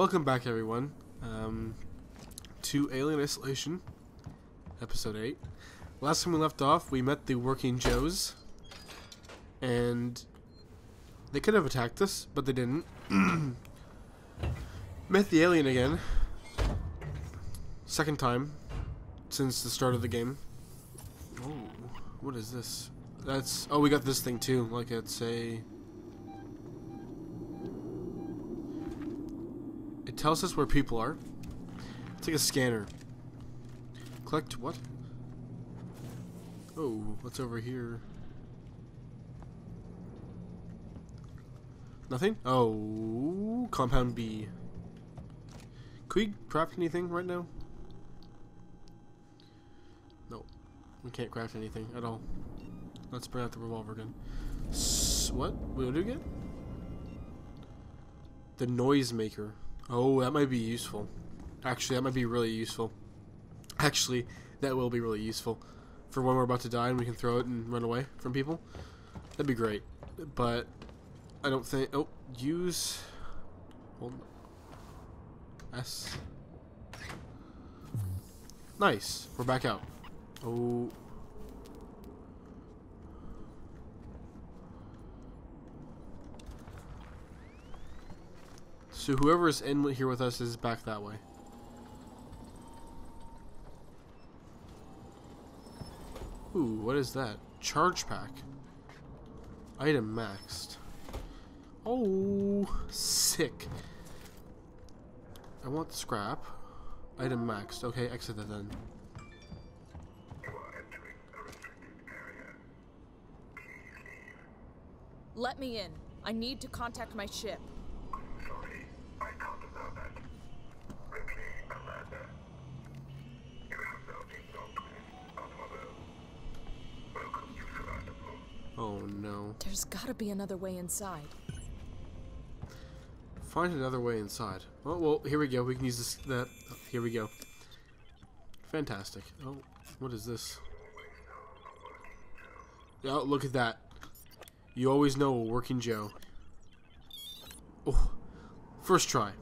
Welcome back, everyone, um, to Alien Isolation, Episode 8. Last time we left off, we met the Working Joes, and they could have attacked us, but they didn't. met the alien again. Second time since the start of the game. Oh, what is this? That's... Oh, we got this thing, too. Like, it's a... It tells us where people are. It's like a scanner. Collect what? Oh, what's over here? Nothing? Oh, compound B. Can we craft anything right now? No, we can't craft anything at all. Let's bring out the revolver again. S what? What do we get? The noise maker. Oh, that might be useful. Actually, that might be really useful. Actually, that will be really useful for when we're about to die and we can throw it and run away from people. That'd be great. But I don't think. Oh, use. Hold. S. Nice. We're back out. Oh. So whoever's in here with us is back that way. Ooh, what is that? Charge pack. Item maxed. Oh, sick. I want scrap. Item maxed. Okay, exit it then. Let me in. I need to contact my ship. Sorry, I can't allow that. Ripley, Amanda. You have now been logged with Apollo. Welcome to Sevastopol. Oh no. There's gotta be another way inside. Find another way inside. Oh well, here we go. We can use this. That. oh, here we go. Fantastic. Oh, what is this? Oh, look at that. You always know a working Joe. Oh, first try.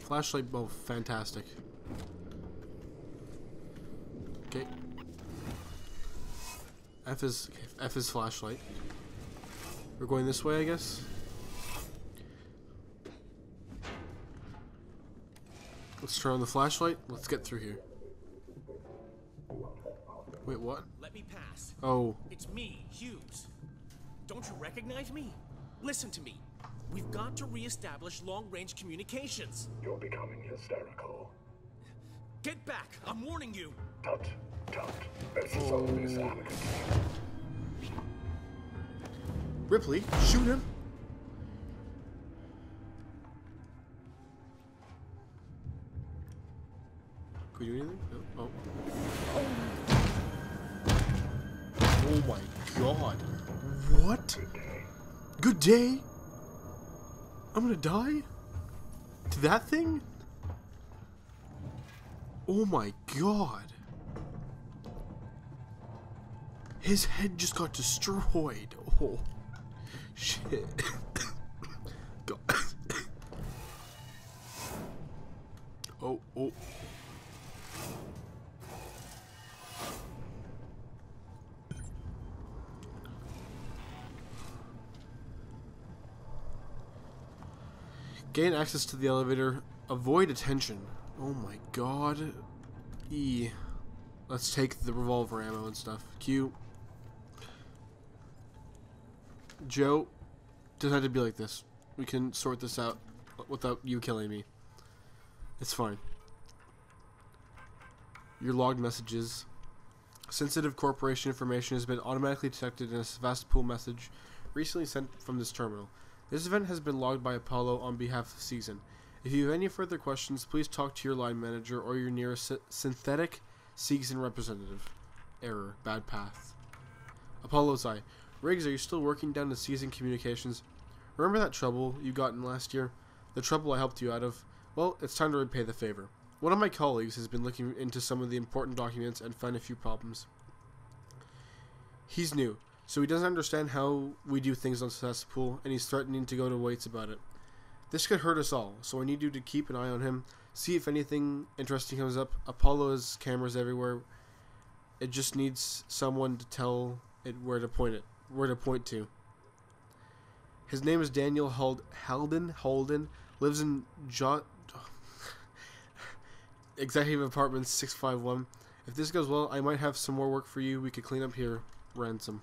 Flashlight, oh, fantastic. Okay. F is F is flashlight. We're going this way, I guess. Let's turn on the flashlight. Let's get through here. Wait, what? Let me pass. Oh, It's me, Hughes. Don't you recognize me? Listen to me. We've got to reestablish long-range communications. You're becoming hysterical. Get back! I'm warning you! Tut, tut. Let's solve this amicably. Oh. Ripley, shoot him. Could you do anything? No. Oh. Oh my god. What? Good day. I'm gonna die? To that thing? Oh my god. His head just got destroyed. Oh. Shit. God. oh, oh. Gain access to the elevator. Avoid attention. Oh my god. E. Let's take the revolver ammo and stuff. Q. Joe, doesn't have to be like this. We can sort this out without you killing me. It's fine. Your logged messages. Sensitive corporation information has been automatically detected in a Sevastopol message recently sent from this terminal. This event has been logged by Apollo on behalf of Seegson. If you have any further questions, please talk to your line manager or your nearest sy- synthetic Seegson representative. Error. Bad path. Apollo's Eye. Riggs, are you still working down to Seegson Communications? Remember that trouble you got in last year? The trouble I helped you out of? Well, it's time to repay the favor. One of my colleagues has been looking into some of the important documents and found a few problems. He's new, So he doesn't understand how we do things on Cesspool, and he's threatening to go to Waits about it. This could hurt us all, so I need you to keep an eye on him, see if anything interesting comes up. Apollo has cameras everywhere. It just needs someone to tell it where to point it, where to point to. His name is Daniel Hald- Halden. Holden lives in John. Executive Apartments 651. If this goes well, I might have some more work for you. We could clean up here. Ransom.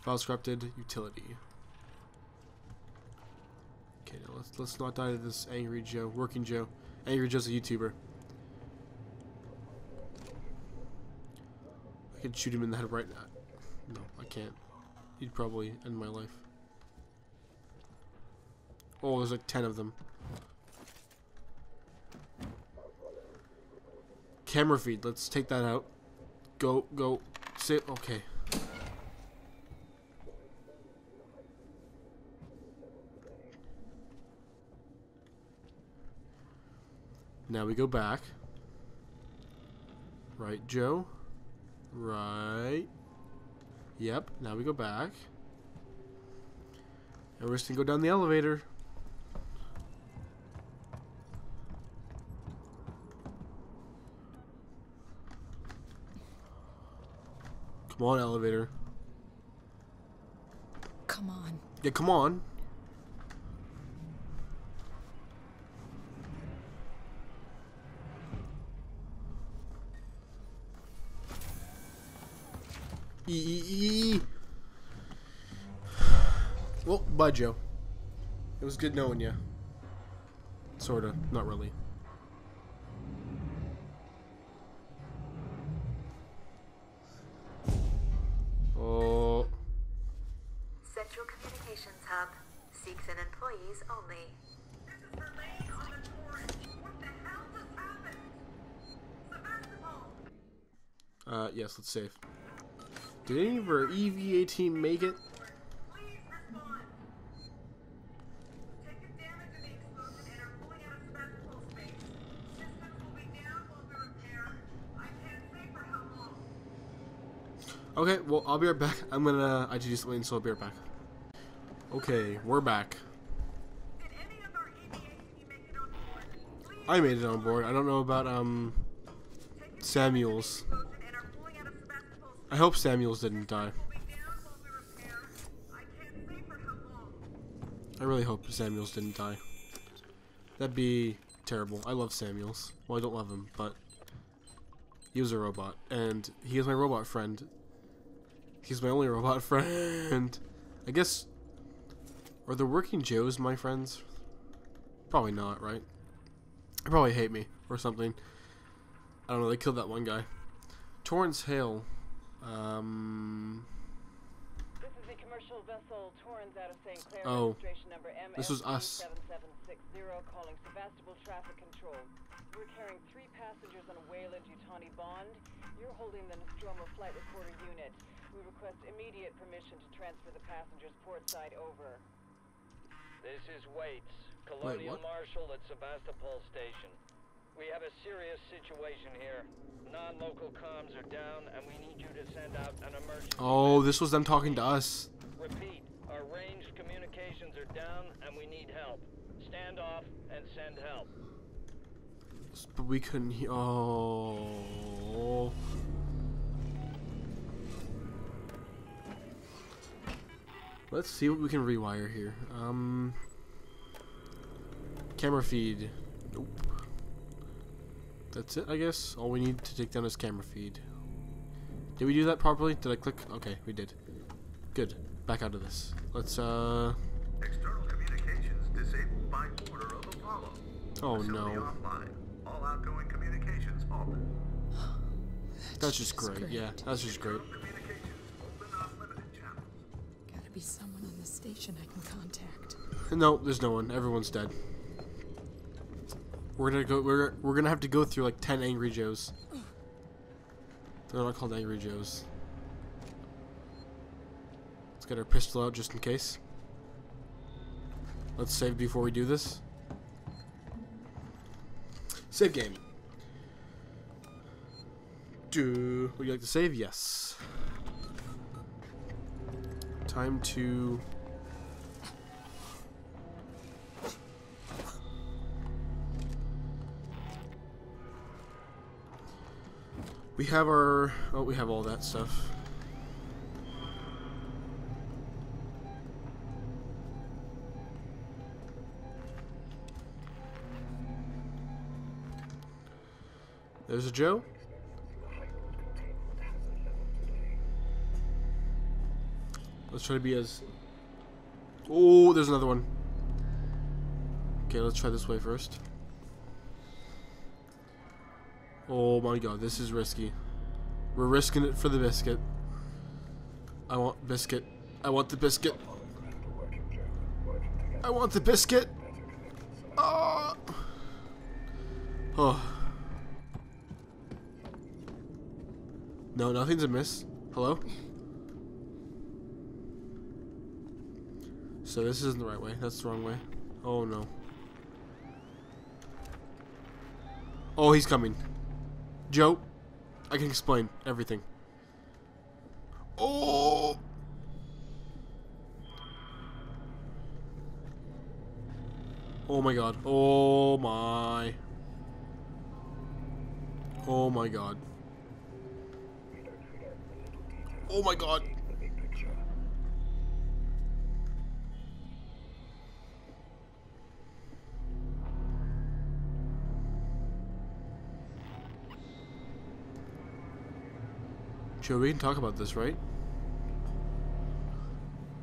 File corrupted. Utility. Okay, now let's let's not die to this angry Joe, working Joe. Angry Joe's a YouTuber. I could shoot him in the head right now. No, I can't. He'd probably end my life. Oh, there's like ten of them. Camera feed. Let's take that out. Go, go. Say okay. Now we go back. Right, Joe. Right. Yep. Now we go back. And we're just gonna go down the elevator. Come on, elevator. Come on. Yeah, come on. E e e. Well, bye, Joe. It was good knowing you. Sorta, not really. Oh. Central Communications Hub. Seegson employees only. This is Verlaine on the Torrens. What the hell just happened? Sevastopol! Uh, yes, let's save. Did any of our EVA team make it? Okay, well, I'll be right back. I'm gonna I do something, so I'll be right back. Okay, we're back. I made it on board. I don't know about um Samuels. explosion and are pulling out of Sevastopol space. I hope Samuels didn't die. I really hope Samuels didn't die. That'd be terrible. I love Samuels. Well, I don't love him, but he was a robot, and he is my robot friend. He's my only robot friend. I guess. Are the working Joes my friends? Probably not, right? They probably hate me or something. I don't know. They killed that one guy. Torrens Hale. Um. This is the commercial vessel Torrens out of St. Clair, Oh. registration number MS This was us. 7760, calling Sevastopol Traffic Control. We're carrying three passengers on a Weyland-Yutani bond. You're holding the Nostromo flight recorder unit. We request immediate permission to transfer the passengers port side over. This is Waits, Colonial what? Marshal at Sevastopol Station. We have a serious situation here. Non-local comms are down, and we need you to send out an emergency. Oh, this was them talking to us. Repeat, our ranged communications are down, and we need help. Stand off and send help. But we couldn't hear. Oh. Let's see what we can rewire here. Um. Camera feed. Nope. That's it, I guess. All we need to take down is camera feed. Did we do that properly? Did I click? Okay, we did. Good. Back out of this. Let's, uh. External communications disabled by order of Apollo. Oh Facility no. offline. All outgoing communications halted. That's just great. Yeah, that's just great. Communications open on limited channels. Gotta be someone on the station I can contact. No, there's no one. Everyone's dead. We're gonna go. We're we're gonna have to go through like ten Angry Joes. They're not called Angry Joes. Let's get our pistol out just in case. Let's save before we do this. Save game. Do would you like to save? Yes. time to. We have our. Oh, we have all that stuff. There's a Joe. Let's try to be as. Oh, there's another one. Okay, let's try this way first. Oh my god, this is risky. We're risking it for the biscuit. I want biscuit. I want the biscuit. I want the biscuit. Ah. Oh. No, nothing's amiss. Hello? So this isn't the right way. That's the wrong way. Oh no. Oh, he's coming. Joe, I can explain everything. Oh! Oh my god. Oh my. Oh my god. Oh my god. Joe, we can talk about this, right?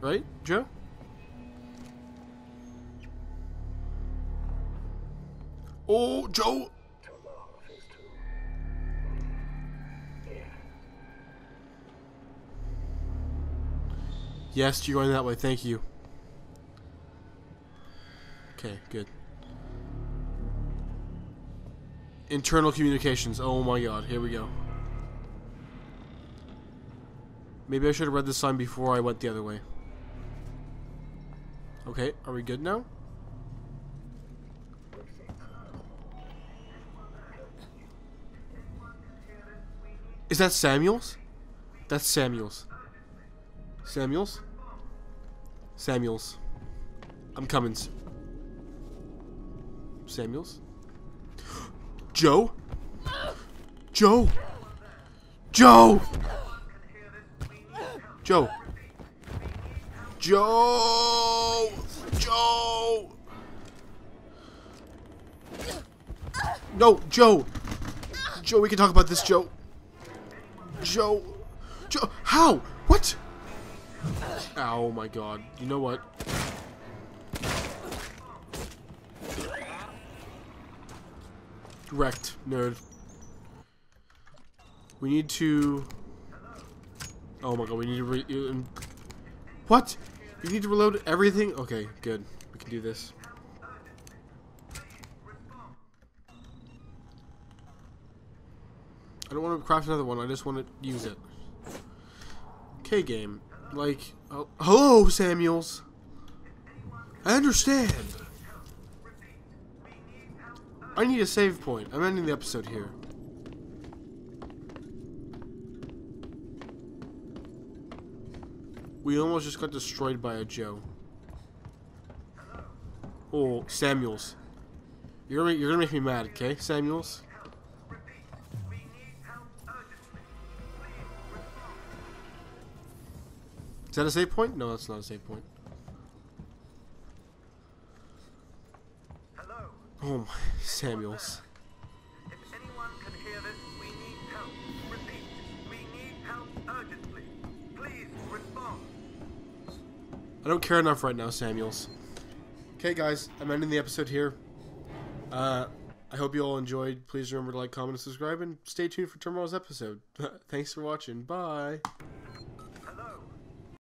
Right, Joe? Oh, Joe! Yes, you're going that way. Thank you. Okay, good. Internal communications. Oh my god, here we go. Maybe I should have read the sign before I went the other way. Okay, are we good now? Is that Samuels? That's Samuels. Samuels? Samuels. I'm coming. Samuels? Joe? Joe? Joe! Joe. Joe. Joe. No, Joe. Joe, we can talk about this, Joe. Joe. Joe. How? What? Oh my god. You know what? Wrecked, nerd. We need to Oh my god, we need to re- What? You need to reload everything? Okay, good. We can do this. I don't want to craft another one, I just want to use it. Okay, game. Like, oh, hello, Samuels. I understand. I need a save point. I'm ending the episode here. We almost just got destroyed by a Joe. Oh, Samuels. You're gonna, you're gonna make me mad, okay, Samuels? Is that a save point? No, that's not a save point. Hello. Oh my, Samuels. I don't care enough right now, Samuels. Okay, guys, I'm ending the episode here. Uh, I hope you all enjoyed. Please remember to like, comment, and subscribe, and stay tuned for tomorrow's episode. Thanks for watching. Bye.